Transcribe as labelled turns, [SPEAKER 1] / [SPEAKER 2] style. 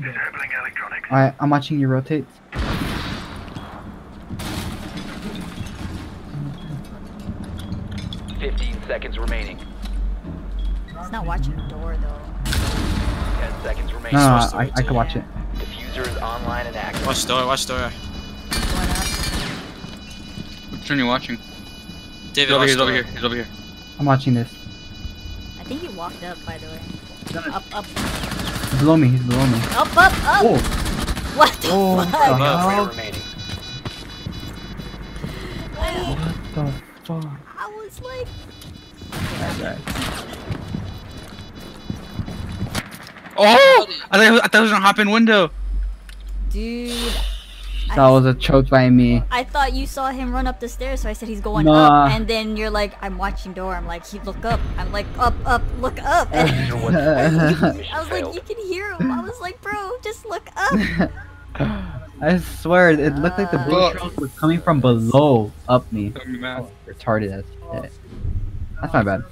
[SPEAKER 1] Disabling electronics.
[SPEAKER 2] Alright, I'm watching you rotate.
[SPEAKER 3] Fifteen seconds remaining.
[SPEAKER 4] He's not watching the door though.
[SPEAKER 3] Ten seconds remaining.
[SPEAKER 2] No, no,
[SPEAKER 5] supposed to
[SPEAKER 2] I, I can watch it.
[SPEAKER 3] Defuser is online and active.
[SPEAKER 5] Watch door, watch door.
[SPEAKER 4] Going up.
[SPEAKER 6] Which one are you watching?
[SPEAKER 5] David,
[SPEAKER 6] He's over here, he's over here, he's over here.
[SPEAKER 2] I'm watching this.
[SPEAKER 4] I think he walked up by the way. Up, up,
[SPEAKER 2] He's below me, he's below me.
[SPEAKER 4] up, up, up.
[SPEAKER 2] Oh,
[SPEAKER 4] What the
[SPEAKER 2] oh,
[SPEAKER 4] fuck?
[SPEAKER 2] what the
[SPEAKER 3] One operator
[SPEAKER 2] hell?
[SPEAKER 3] remaining.
[SPEAKER 4] I,
[SPEAKER 2] What the fuck?
[SPEAKER 4] I was like,
[SPEAKER 2] Okay.
[SPEAKER 6] Oh! I thought, it was- I thought it was gonna hop in window.
[SPEAKER 4] dude.
[SPEAKER 2] That
[SPEAKER 4] I,
[SPEAKER 2] was a choke by me.
[SPEAKER 4] I thought you saw him run up the stairs, so I said he's going
[SPEAKER 2] Nah.
[SPEAKER 4] up, and then you're like, I'm watching door. I'm like, he look up. I'm like, up, up, look up. And I was like, you can hear him. I was like, bro, just look up.
[SPEAKER 2] I swear, it looked like the blue
[SPEAKER 6] Uh.
[SPEAKER 2] stroke was coming from below up me.
[SPEAKER 6] Don't be mad.
[SPEAKER 2] Retarded as shit. That's my bad.